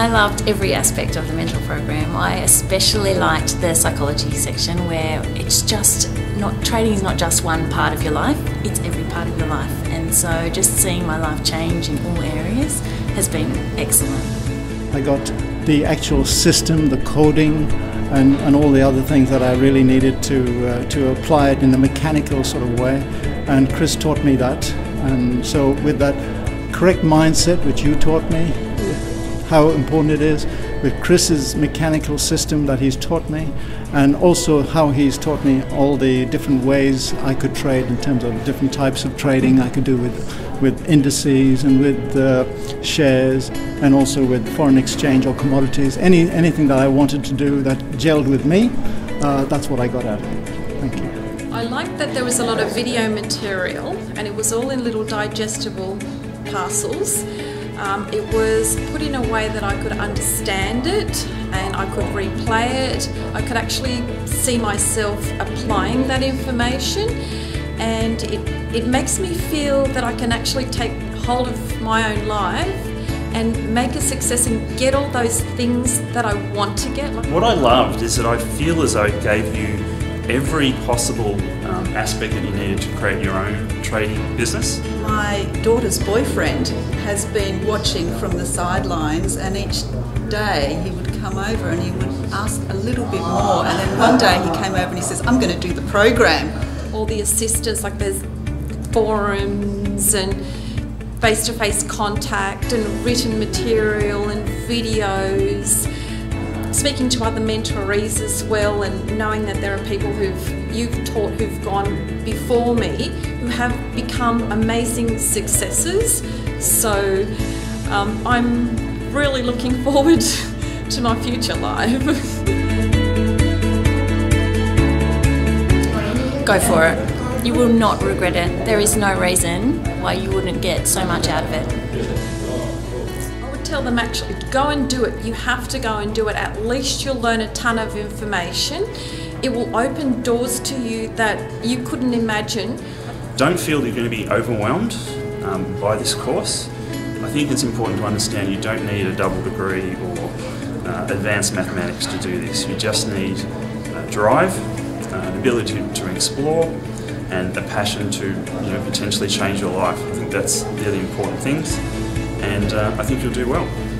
I loved every aspect of the mentor program. I especially liked the psychology section where it's just not trading is not just one part of your life, it's every part of your life. And so just seeing my life change in all areas has been excellent. I got the actual system, the coding, and, and all the other things that I really needed to, uh, to apply it in a mechanical sort of way. And Chris taught me that. And so, with that correct mindset, which you taught me, how important it is with Chris's mechanical system that he's taught me, and also how he's taught me all the different ways I could trade in terms of different types of trading I could do with with indices and with uh, shares, and also with foreign exchange or commodities. Any anything that I wanted to do that gelled with me, uh, that's what I got out of it. Thank you. I liked that there was a lot of video material, and it was all in little digestible parcels. Um, it was put in a way that I could understand it and I could replay it. I could actually see myself applying that information and it, it makes me feel that I can actually take hold of my own life and make a success and get all those things that I want to get. What I loved is that I feel as though it gave you every possible um, aspect that you needed to create your own trading business. My daughter's boyfriend has been watching from the sidelines, and each day he would come over and he would ask a little bit more. And then one day he came over and he says, I'm going to do the program. All the assistance, like there's forums and face to face contact and written material and videos speaking to other mentorees as well and knowing that there are people who've you've taught who've gone before me who have become amazing successes so um, I'm really looking forward to my future life. Go for it. You will not regret it. There is no reason why you wouldn't get so much out of it tell them actually go and do it. You have to go and do it. At least you'll learn a ton of information. It will open doors to you that you couldn't imagine. Don't feel you're going to be overwhelmed um, by this course. I think it's important to understand you don't need a double degree or uh, advanced mathematics to do this. You just need uh, drive, uh, an ability to, to explore, and a passion to you know, potentially change your life. I think that's really important things and uh, I think you'll do well.